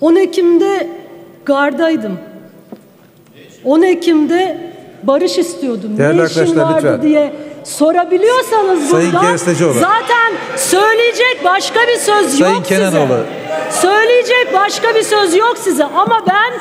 10 Ekim'de gardaydım. 10 Ekim'de barış istiyordum. Değerli ne işin vardı lütfen. diye sorabiliyorsanız Sayın burada Kerestecioğlu. zaten söyleyecek başka bir söz Sayın yok Kenanoğlu. size. Söyleyecek başka bir söz yok size ama ben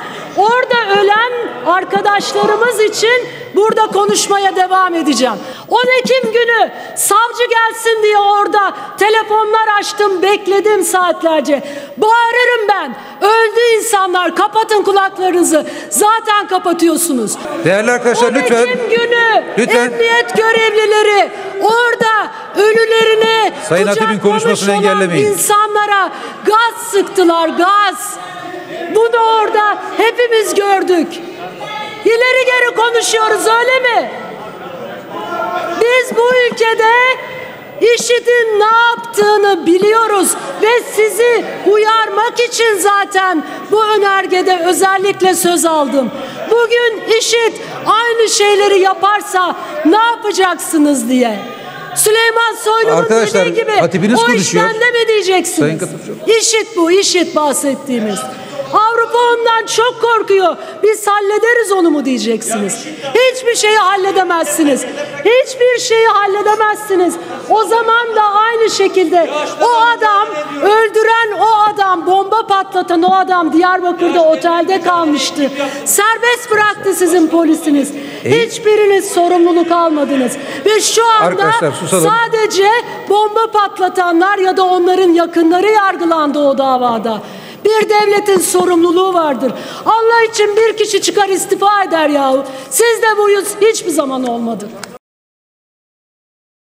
orada ölen arkadaşlarımız için burada konuşmaya devam edeceğim. 10 Ekim günü savcı gelsin diye orada telefonlar açtım, bekledim saatlerce. Bağırırım ben. Öldü insanlar. Kapatın kulaklarınızı. Zaten kapatıyorsunuz. Değerli arkadaşlar 10 lütfen. Günü Lütfen. emniyet görevlileri orada ölülerine Sayın Hatip'in konuşmasını engellemeyin. insanlara gaz sıktılar gaz. Bunu orada hepimiz gördük. İleri geri konuşuyoruz öyle mi? Biz bu ülkede IŞİD'in ne yaptığını biliyoruz ve sizi uyarmak için zaten bu önergede özellikle söz aldım. Bugün IŞİD aynı şeyleri yaparsa ne yapacaksınız diye. Süleyman Soylu'nun Arkadaşlar, dediği gibi o konuşuyor. bende mi diyeceksiniz? IŞİD bu, IŞİD bahsettiğimiz. Avrupa ondan çok korkuyor. Biz hallederiz onu mu diyeceksiniz? Hiçbir şeyi halledemezsiniz. Hiçbir şeyi halledemezsiniz. O zaman da aynı şekilde o adam öldüren o adam bomba patlatan o adam Diyarbakır'da otelde kalmıştı. Serbest bıraktı sizin polisiniz. Hiçbiriniz sorumluluk almadınız. Ve şu anda sadece bomba patlatanlar ya da onların yakınları yargılandı o davada. Bir devletin sorumluluğu vardır. Allah için bir kişi çıkar istifa eder yahu. Sizde bu yüz hiçbir zaman olmadı.